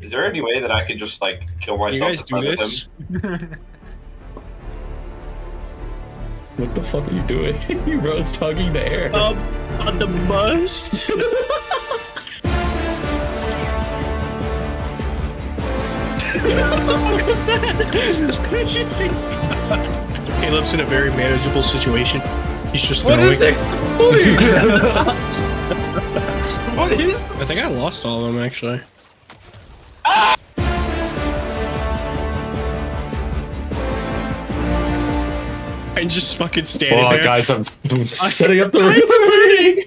Is there any way that I could just like kill You myself? guys in do front of this? What the fuck are you doing? You Bro's tugging the air. Um, on the bus. what the fuck was that? Caleb's in a very manageable situation. He's just What throwing. is exploding? what is? I think I lost all of them actually. I'm just fucking standing Oh, there. guys, I'm setting up the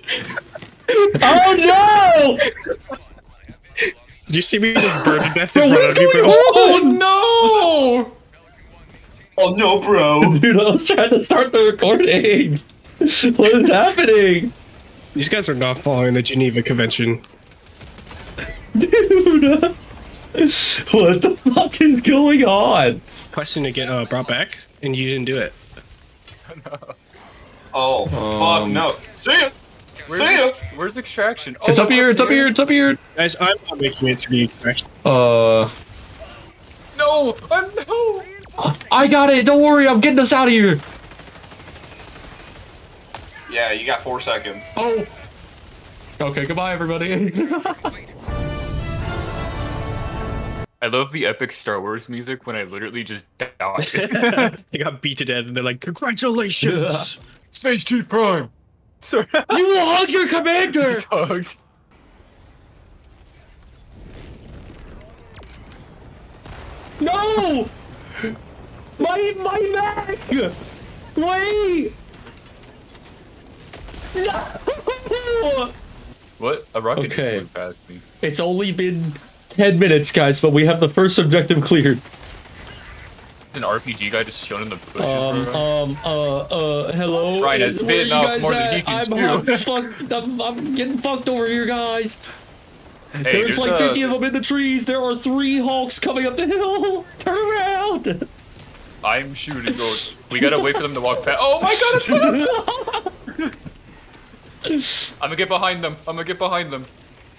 recording. oh no! Did you see me just burn to death Bro, in front of you, going bro? on? Oh Oh no, bro! Dude, I was trying to start the recording. What is happening? These guys are not following the Geneva Convention. Dude! What the fuck is going on? Question to get uh, brought back, and you didn't do it. Oh fuck Um, no! See ya! Where's, See ya! where's extraction? Oh, It's up here, it's up here, it's up here. Guys, I'm not making it to the extraction. Uh, No! Oh, no! I got it. Don't worry, I'm getting us out of here. Yeah, you got four seconds. Oh. Okay, goodbye, everybody. I love the epic Star Wars music when I literally just died. they got beat to death, and they're like, "Congratulations!" Space Chief Prime! Sorry. you will hug your commander. Just hugged. No! My my neck! Wait! No! What? A rocket Okay. just flew past me. It's only been 10 minutes, guys, but we have the first objective cleared. An RPG guy just chilling in the bushes. Um, um, uh, uh, hello? Has Where bitten you off guys than at? he can I'm. I'm fucked. I'm, I'm getting fucked over here, guys. Hey, There's like a- 50 of them in the trees. There are three Hulks coming up the hill. Turn around. I'm shooting goats. We gotta wait for them to walk past. Oh my god, it's I'm gonna get behind them. I'm gonna get behind them.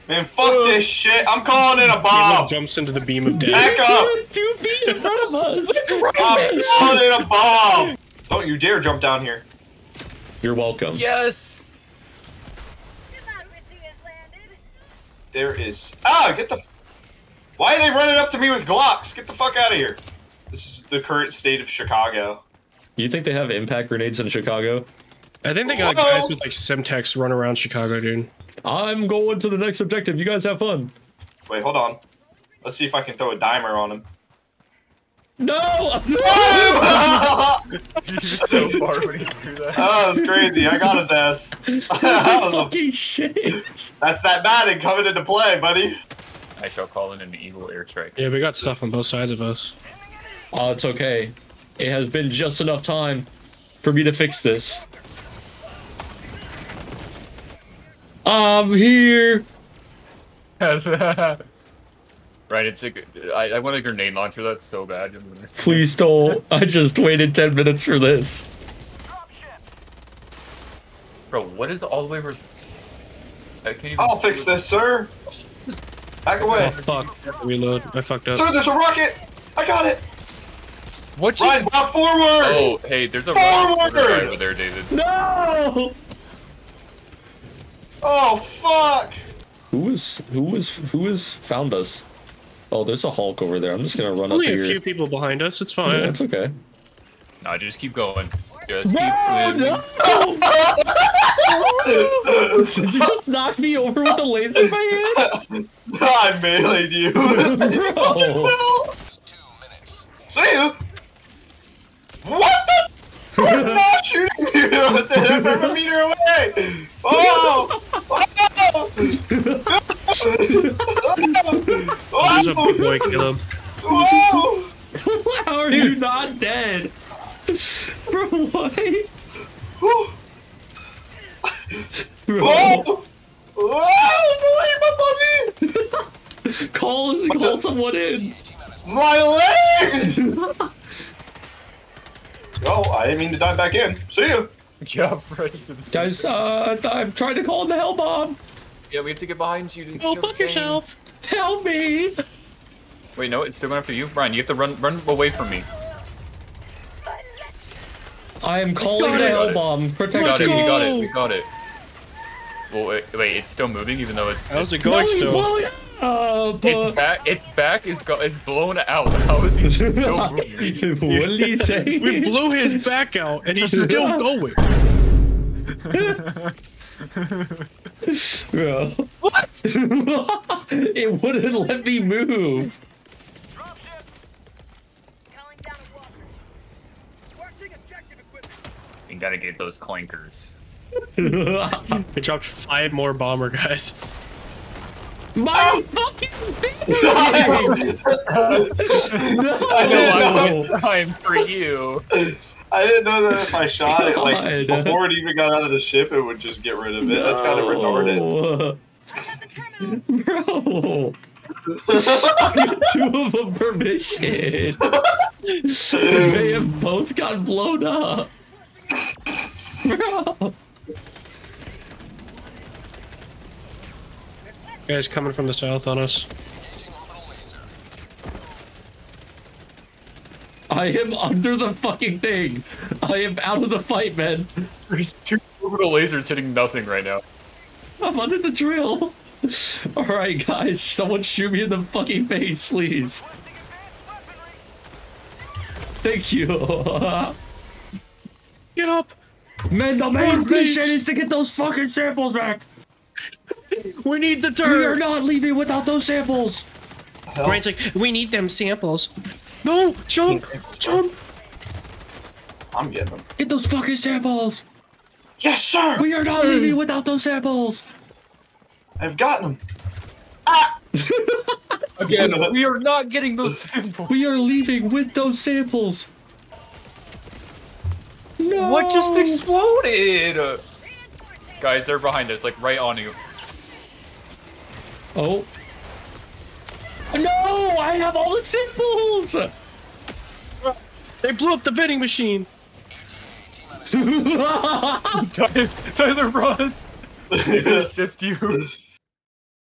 Man, fuck this shit! I'm calling in a Caleb bomb! jumps into the beam of death. Back up! Two feet in front of us. I'm calling in a bomb! Don't you dare jump down here. You're welcome. Yes! There is. Ah, get the. Why are they running up to me with Glocks? Get the fuck out of here. This is the current state of Chicago. You think they have impact grenades in Chicago? I think they got Whoa. guys with like Semtex run around Chicago, dude. I'm going to the next objective. You guys have fun. Wait, hold on. Let's see if I can throw a dimer on him. No! oh, He was so far when he threw that. that was crazy. I got his ass. That was a- shit. That's that Madden coming into play, buddy. I shall call in an Eagle airstrike. Yeah, we got stuff on both sides of us. Oh, it's okay. It has been just enough time for me to fix this. I'm here. right, it's a good. I, I want a grenade launcher. That's so bad. Please don't. I just waited 10 minutes for this. Bro, what is all the way over? I can't even. I'll fix this, sir. Back away. Oh away. fuck! Reload. I fucked up. Sir, there's a rocket. I got it. What Ryan, just? block forward. Oh, hey, there's a Forward! rocket right over there, David. No! Oh, fuck. Who was who was who was found us? Oh, there's a Hulk over there. I'm just gonna run Only up a few people behind us. It's Yeah, fine. it's okay. Nah, just keep going. Just keep swimming. Did you just knock me over with the laser in my hand? I meleeed you. Bro. See you. What the? I'm not shooting you with the from a meter away. Oh! Oh! There's a big boy, Caleb. Whoa! How are you not dead? Bro, what? Bro, Whoa! Whoa! Away my body! call, call someone in. My leg! Oh, I didn't mean to dive back in. See you. Yeah, right to the Guys, uh, I'm trying to call in the hell bomb. Yeah, we have to get behind you. To Oh, fuck Kane. yourself. Help me. Wait, no, it's still going after you. Brian, you have to run run away from me. I am calling the hell bomb. We Protect got it, we got it, we got it. Well, wait, wait, it's still moving even though it's... How's it going you still? blow it up. Its back, its back is go is blown out. How is he still moving? what did he say? We blew his back out and he's still going. Bro. What? it wouldn't let me move. Dropship! Calling down a walker. Requesting objective equipment. You gotta get those clankers. We dropped five more bomber guys. My oh! fucking thing! I No, didn't I was time for you. I didn't know that if I shot it like before it even got out of the ship, it would just get rid of it. That's kind of retarded. retarded. I have. Bro. Two of them permission. they have both got blown up. Bro. Guys coming from the south on us. I am under the fucking thing. I am out of the fight, man. There's two orbital lasers hitting nothing right now. I'm under the drill. Alright, guys, someone shoot me in the fucking face, please. Thank you. Get up! Man, the main Run, please. mission is to get those fucking samples back. We need the We are not leaving without those samples. Hell, Brian's like, we need them samples. No! Jump! Jump! I'm getting them. Get those fucking samples. Yes, sir. We are not leaving without those samples. I've gotten them. Ah. Again, we are not getting those samples. We are leaving with those samples. No. What just exploded? Guys, they're behind us, like right on you. Oh. No, I have all the samples! They blew up the vending machine! Tyler, Tyler, run! it's just you.